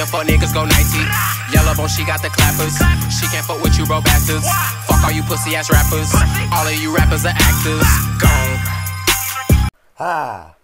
The fuck niggas go 90. Yellow bone, she got the clappers. She can't fuck with you, bro bastards. Fuck all you pussy ass rappers. All of you rappers are actors. Gone. Ah.